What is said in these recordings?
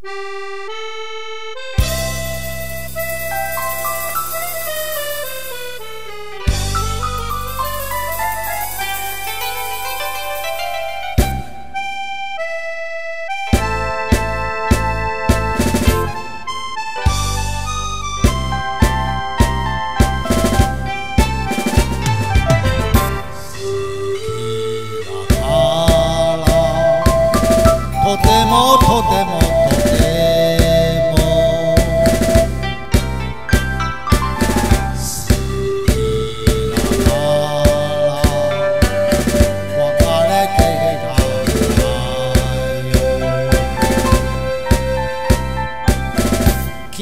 とてもとても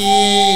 E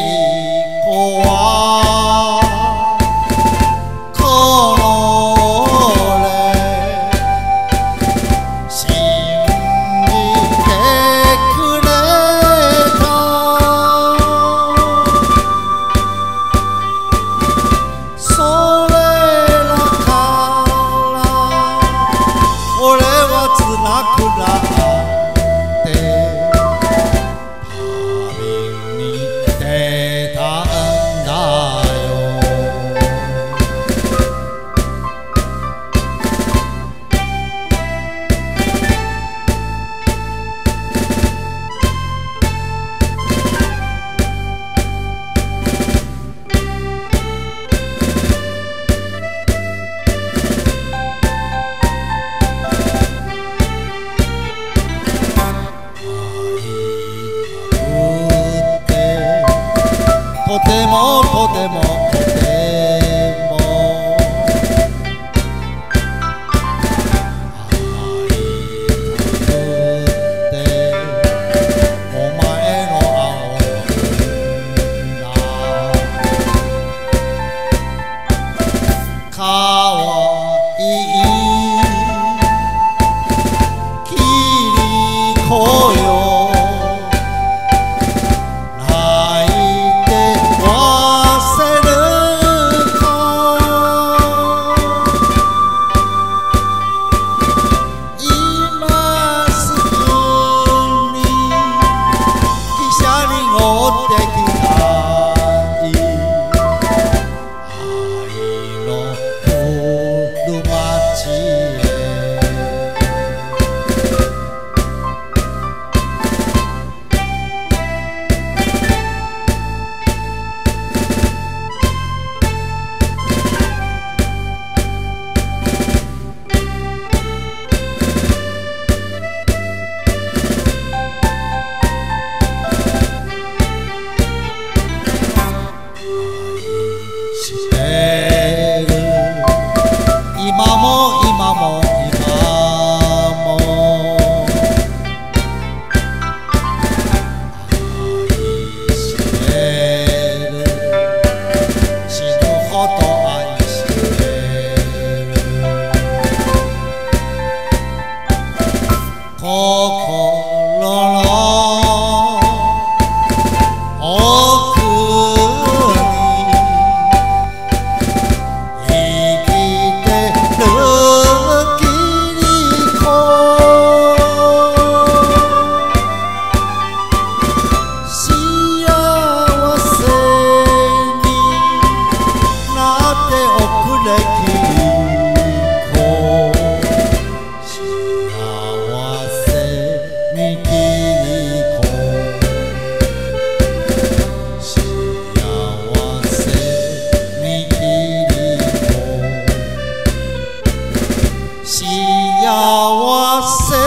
とてもとても moto I was